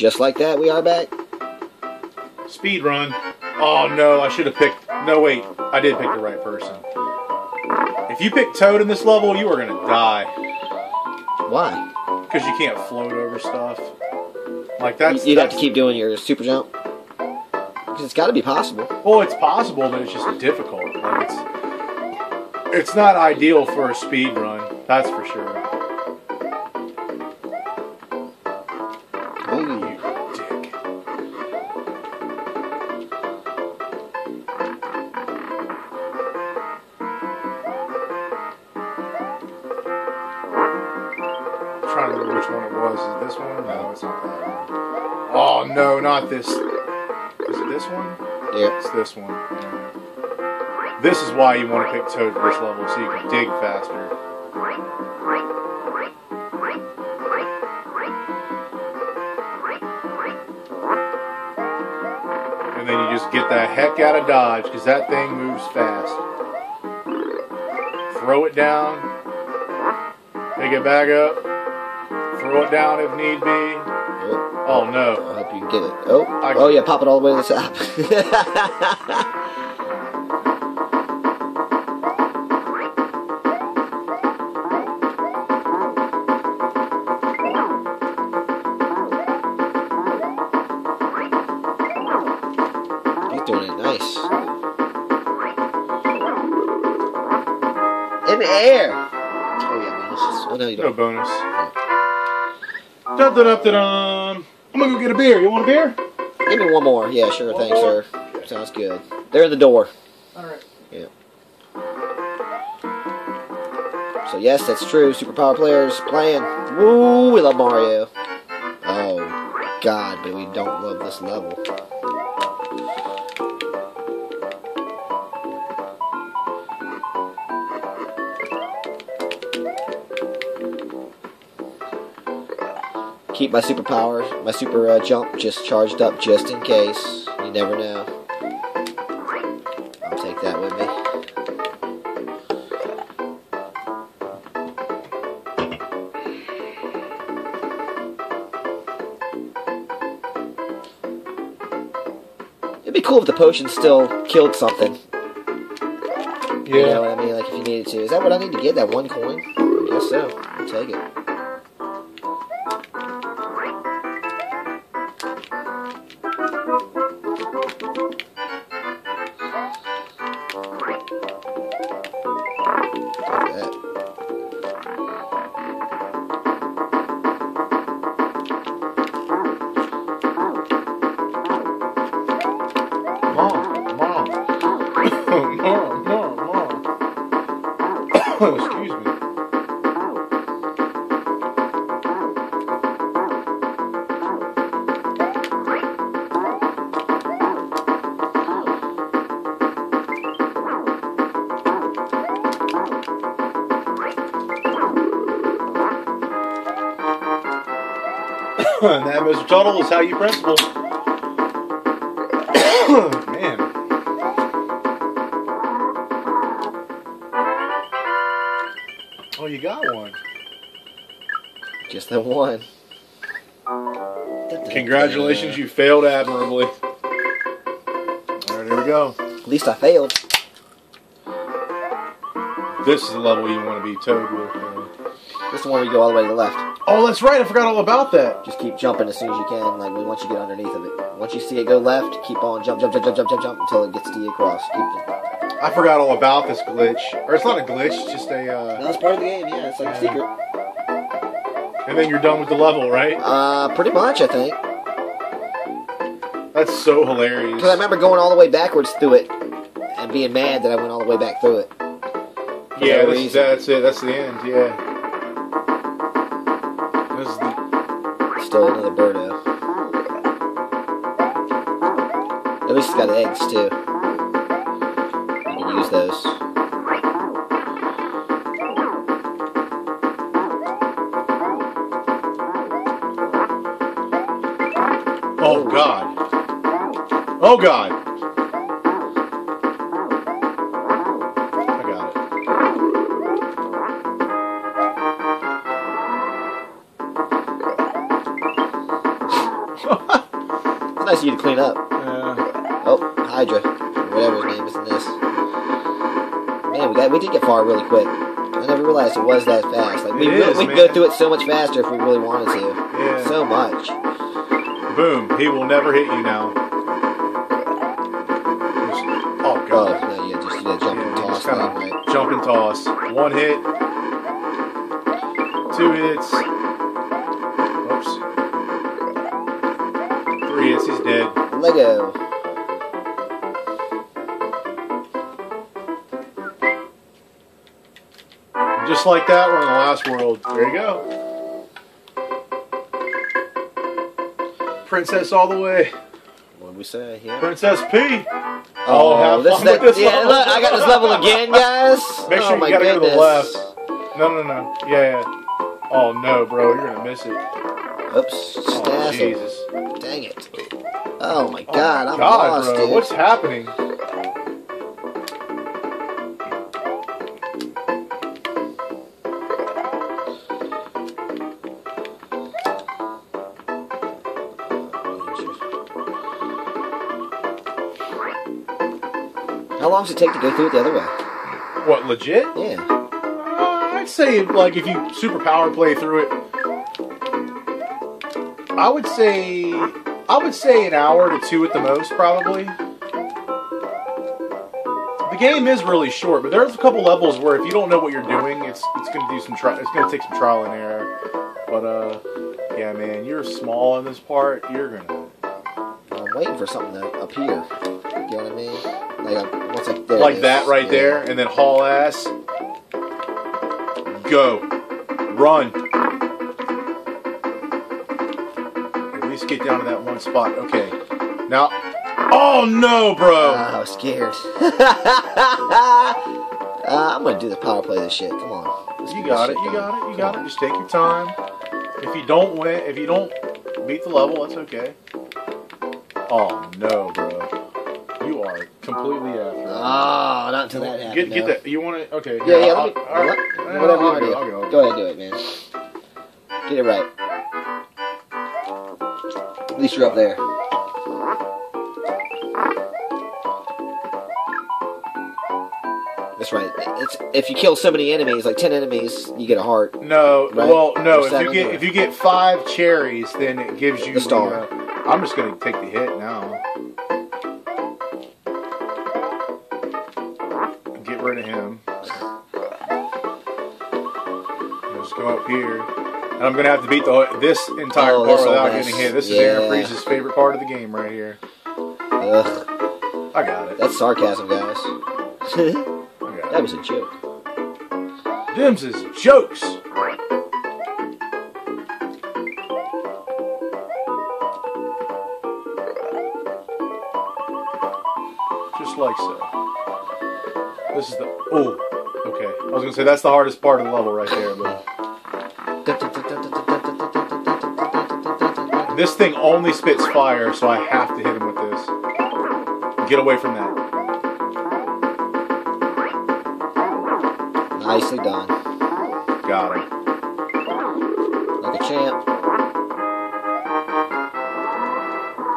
Just like that, we are back. Speed run. Oh no, I should have picked. No wait, I did pick the right person. If you pick Toad in this level, you are gonna die Why? because you can't float over stuff. Like that's. You'd have to keep doing your super jump. Because it's got to be possible. Well, it's possible, but it's just difficult. Like it's. It's not ideal for a speed run. That's for sure. Trying to remember which one it was. Is it this one? No, it's not that one. Oh no, not this. Is it this one? Yeah. It's this one. Yeah. This is why you want to pick Toad for this level, so you can dig faster. And then you just get the heck out of Dodge, because that thing moves fast. Throw it down. Pick it back up. Throw it down if need be. Oh, Oh no. I hope you can get it. Oh, I- oh yeah, pop it all the way to the top. He's doing it nice. In the air. Oh yeah, man. Oh no, you don't. bonus. Dun, dun, dun, dun, dun. I'm gonna go get a beer. You want a beer? Give me one more. Yeah, sure. Thanks, sir. Sounds good. They're in the door. Alright. Yeah. So yes, that's true. Superpower players playing. Woo, we love Mario. Oh God, but we don't love this level. Keep my superpower, my super uh, jump just charged up just in case. You never know. I'll take that with me. It'd be cool if the potion still killed something. Yeah. You know what I mean? Like if you needed to. Is that what I need to get? That one coin? I guess so. I'll take it. Oh, excuse me. that, Mr. Tuttle, is how you principal. Man. Got one. Just the one. Congratulations, you failed admirably. All right, here we go. At least I failed. This is the level you want to be Toad with. This is the one where you go all the way to the left. Oh, that's right. I forgot all about that. Just keep jumping as soon as you can, like once you get underneath of it. Once you see it go left, keep on jump, jump, jump, jump, jump, jump, jump until it gets to you across. Keep I forgot all about this glitch. Or it's not a glitch, it's just a. No, Uh, that's part of the game. Yeah, it's like a secret. and then you're done with the level, right? Uh, pretty much, I think. That's so hilarious. Because I remember going all the way backwards through it and being mad that I went all the way back through it. Yeah, no reason. that's it. That's the end. Yeah. This the, Still another birdo. At least it's got eggs too. Can oh God. Oh God. I got it. it's nice of you to clean up. Yeah. Oh, Hydra, whatever his name is in this. We got we did get far really quick. I never realized it was that fast. Like we It is, we could man. go through it so much faster if we really wanted to. Yeah. So much. Boom. He will never hit you now. Oh, Oh, God. no, you just gotta jump Yeah, and toss thing, right? Jump and toss. One hit. Two hits. Oops. Three hits. He's dead. Lego. Just like that, we're in the last world. There you go. Princess all the way. What we say? Yeah. Princess P. Oh, have this that. this yeah, level. look, I got this level again, guys. Make oh, sure you gotta go to the left. No, no, no. Yeah, yeah. Oh no, bro, you're gonna miss it. Oops, Oh. Jesus. Dang it. Oh my Oh, god, my I'm God, lost, bro. dude. What's happening? Long does it take to go through it the other way? What, legit? Yeah. Uh, I'd say, like, if you super power play through it, I would say, I would say an hour to two at the most, probably. The game is really short, but there's a couple levels where if you don't know what you're doing, it's it's gonna do some tri- it's gonna take some trial and error. But uh, yeah, man, you're small in this part. You're gonna I'm waiting for something to appear. You know what I mean? Like, I'm, what's like there? like that right Yeah. there, and then haul ass. Go, run. At least get down to that one spot. Okay, now. Oh no, bro! Ah, I was scared. uh, I'm gonna do the power play this shit. Come on. You got it. You got it. You got it. Just take your time. If you don't win, if you don't beat the level, that's okay. Oh no, bro! You completely after. it. Oh, not until that happens. Get get that. You want to? Okay. Yeah, here, yeah. I'll- Let me, I'll- what? I'll- Whatever you I'll want to go, do. I'll go, Go ahead, do it, man. Get it right. At least you're up there. That's right. It's if you kill so many enemies, like ten enemies, you get a heart. No, Right? well, no. If you get or- if you get five cherries, then it gives you The star. uh, I'm just gonna take the hit now. Get rid of him. Just go up here, and I'm gonna have to beat the this entire Oh, part without getting hit. This is Aaron Freeze's favorite part of the game right here. Ugh, I got it. that's sarcasm, guys. I that got was a joke. it. Dims is jokes. Just like so. This is the oh, okay. I was gonna say that's the hardest part of the level right there, but this thing only spits fire, so I have to hit him with this. Get away from that. Nicely done, Got him. like a champ.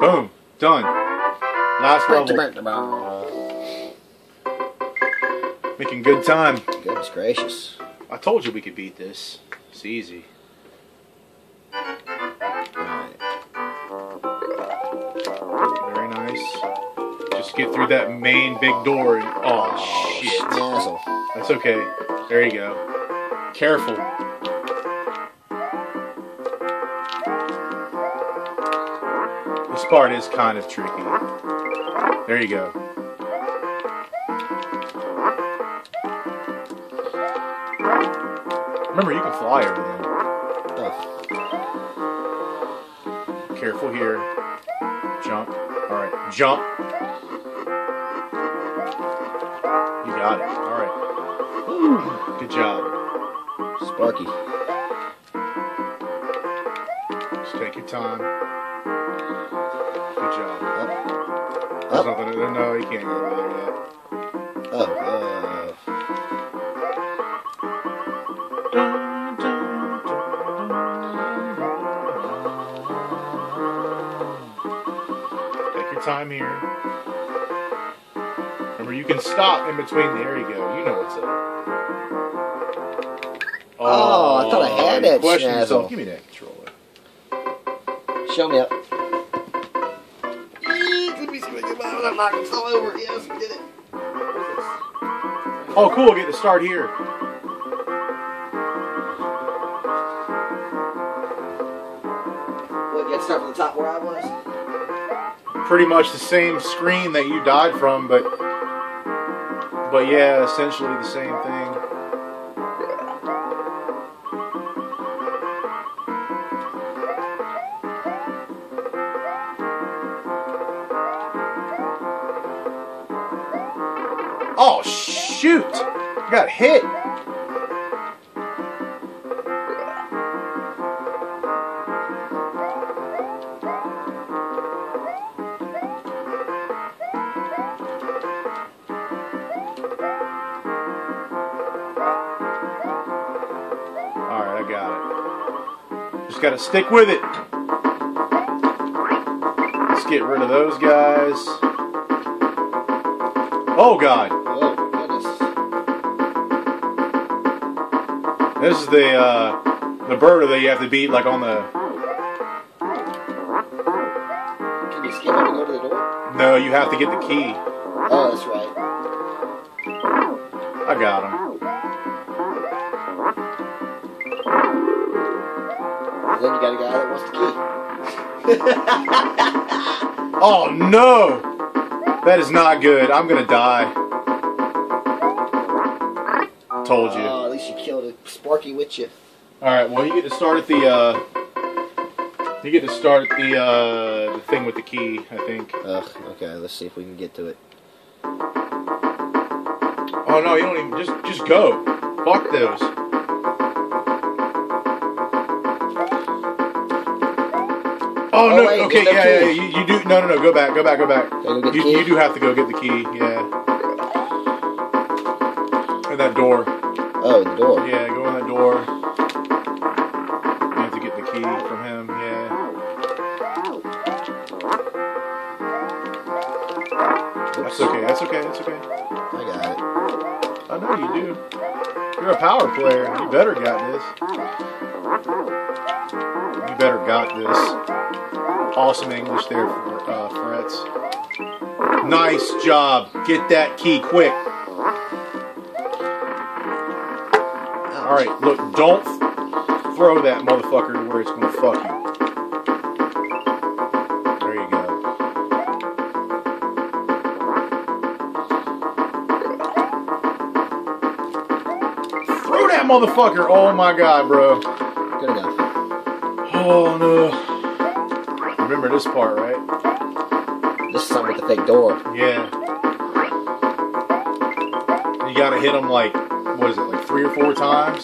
Boom. Done. Last level. Good time. Goodness gracious. I told you we could beat this. It's easy. Very nice. Just get through that main big door and oh, oh shit. Snazzle. That's okay. There you go. Careful. This part is kind of tricky. There you go. Remember, you can fly over them. Oh, Careful here. Jump. Alright, jump. You got it. Alright. Good job. Sparky. Just take your time. Good job. Up. Up. nothing. No, you can't go over there yet. Your time here. Remember, you can stop in between. There you go. You know what's up. Oh, I thought I had you that questioned schnazzle. yourself. Give me that controller. Show me up. Let me see if I can knock this all over. Yes, we did it. Oh, cool. Get to start here. Pretty much the same screen that you died from, but but yeah, essentially the same thing. Oh shoot! I got hit. It. Just got to stick with it. Let's get rid of those guys. Oh God, Oh, goodness. this is the uh, the bird that you have to beat, like on the. Can you skip it and go to the door? No, you have to get the key. Oh, that's right. Then you got a guy that wants the key. Oh no! That is not good. I'm gonna die. Told you. Oh, at least you killed a Sparky with you. All right. Well, you get to start at the. Uh, you get to start at the uh, the thing with the key. I think. Ugh, okay, let's see if we can get to it. Oh no! You don't even just just go. Fuck those. Oh, Oh, no! wait, okay, yeah, yeah, you, you do. No, no, no. Go back. Go back. Go back. Go You, you do have to go get the key. Yeah. And that door. Oh, the door. Yeah, go in that door. You have to get the key from him. Yeah. That's okay. That's okay. That's okay. I got it. I know you do. You're a power player. You better got this. You better got this. Awesome English there, uh, Frets. Nice job. Get that key quick. All right, look, don't throw that motherfucker to where it's gonna fuck you. There you go. Throw that motherfucker! Oh my god, bro. Good enough. Oh no. Remember this part, right? This is something with the fake door. Yeah. You gotta hit them like, what is it, like three or four times?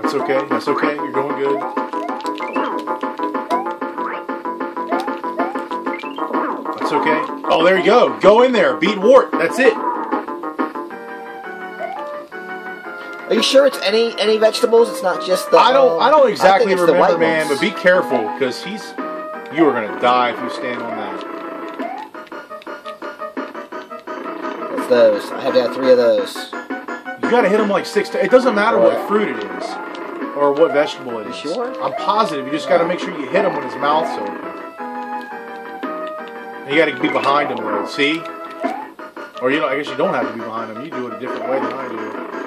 That's okay, that's okay, you're going good. That's okay. Oh, there you go. Go in there. Beat Wart. That's it. Are you sure it's any any vegetables? It's not just the. I don't. um, I don't exactly the remember, white man. ones. But be careful, because he's. You are gonna die if you stand on that. It's those. I have to have three of those. You gotta hit him like six. T- it doesn't matter what fruit it is, or what vegetable it is. You sure? I'm positive. You just gotta make sure you hit him when his mouth's open. And you gotta be behind him though. See? Or you know, I guess you don't have to be behind him. You do it a different way than I do.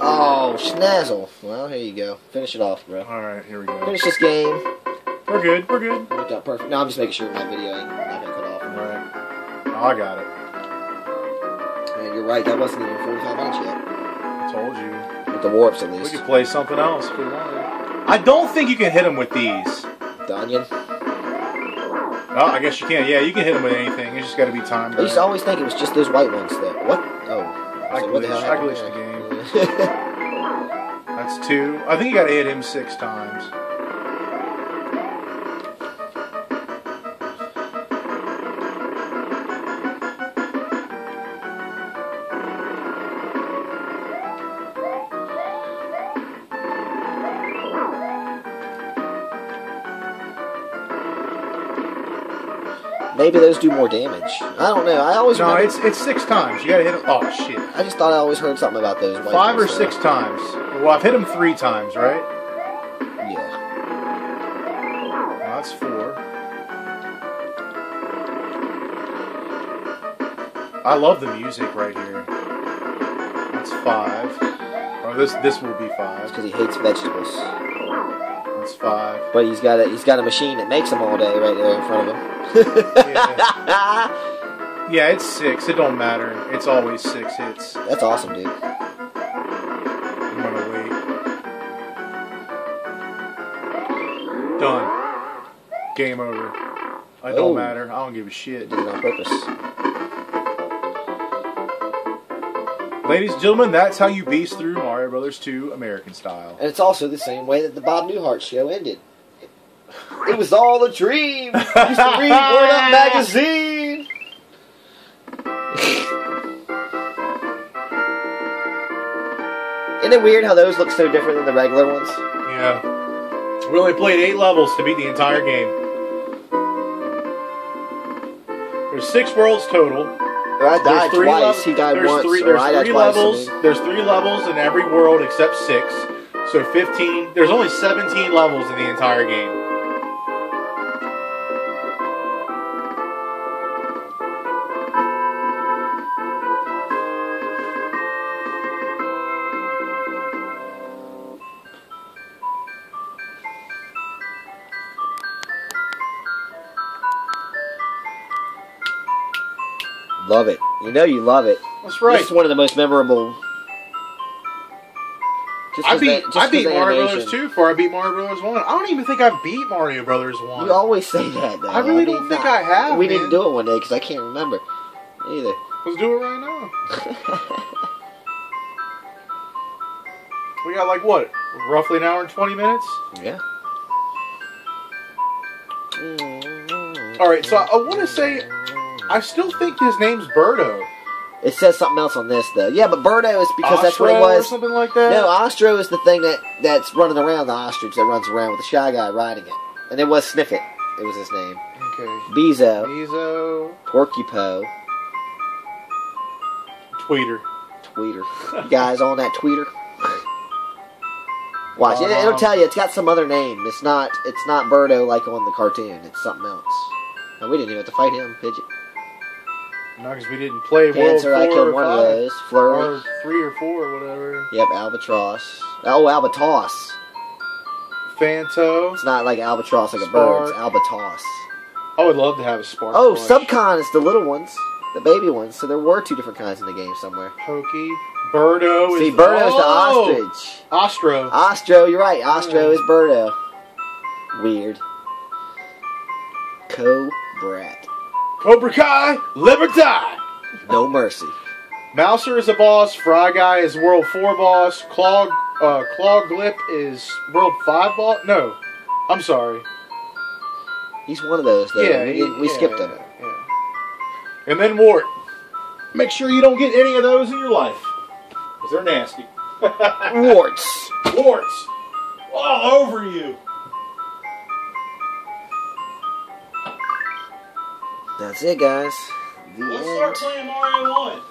Oh, schnazzle. Well, here you go. Finish it off, bro. All right, here we go. Finish this game. We're good. We're good. Worked out perfect. No, I'm just making sure my video ain't not gonna cut off. All right. Oh, I got it. Man, you're right. That wasn't even 45 minutes yet. I told you. With the warps, at least. We could play something else if we wanted. I don't think you can hit him with these. The onion. Oh, I guess you can. Yeah, you can hit him with anything. It's just got to be timed. I used to always think it was just those white ones, though. What? Oh. I So glitched- I glitched? That's two. I think you got to hit him six times. Maybe those do more damage. I don't know. I always No, remember- it's it's six times. You gotta hit them. Oh shit! I just thought I always heard something about those. white Five or ones, six times. Well, I've hit them three times, right? Yeah. Well, that's four. I love the music right here. That's five. Or this this will be five. Because he hates vegetables. That's five. But he's got a he's got a machine that makes them all day right there in front of him. Yeah, it's six. It don't matter. It's always six hits. That's awesome, dude. I'm gonna wait. Done. Game over. It don't Oh. matter. I don't give a shit. Did it on purpose. Ladies and gentlemen, that's how you beast through Mario Brothers 2 American style. And it's also the same way that the Bob Newhart show ended. It was all a dream. Used to read Word Up magazine. Isn't it weird how those look so different than the regular ones? Yeah. We only played eight levels to beat the entire game. There's six worlds total. I There's died three twice. he died there's once. Three, there's I three twice. I levels. mean. There's three levels in every world except six. So 15. There's only 17 levels in the entire game. Love it. You know you love it. That's right. Is one of the most memorable. Just I beat that- I beat Mario. Brothers 2 before I beat Mario Brothers 1. I don't even think I beat Mario Brothers 1. You always say that, though. I really mean, don't think nah, I have, We man. to do it one day because I can't remember either. Let's do it right now. We got like what? Roughly an hour and 20 minutes? yeah. All right, so I want to say I still think his name's Birdo. It says something else on this though. Yeah, but Birdo is because that's what it Ostro Or was. something like that? No, Ostro is the thing that that's running around. The ostrich that runs around with the shy guy riding it, and it was Snifit. It was his name. Okay. Beezo, Mizo. Porcupo, Tweeter. Tweeter. Guys on that Tweeter? Watch it. It'll Um, tell you. It's got some other name. It's not. It's not Birdo like on the cartoon. It's something else. No, we didn't even have to fight him. Pidgit. No, because we didn't play World Panser. I killed or one of five. those. Flurry. Or three or four or whatever. Yep, Albatross. Oh, Albatross. Phanto. It's not like Albatross like a bird. It's Albatoss. I would love to have a Spark. Oh. Subcon is the little ones, the baby ones. So there were two different kinds in the game somewhere. Pokey. Birdo is See, Birdo's oh! the ostrich. Ostro. Ostro, you're right. Ostro is Birdo. Weird. Cobrat. Cobra Kai, live or die. No mercy. Mouser is a boss. Fry Guy is World 4 boss. Clog, uh, Clawgrip is World 5 boss. No, I'm sorry. He's one of those though. yeah, we, he- we yeah, skipped him. Yeah. And then Wart. Make sure you don't get any of those in your life. Because they're nasty. Warts. Warts. All over you. That's it, guys. The Let's end. start playing Mario 1.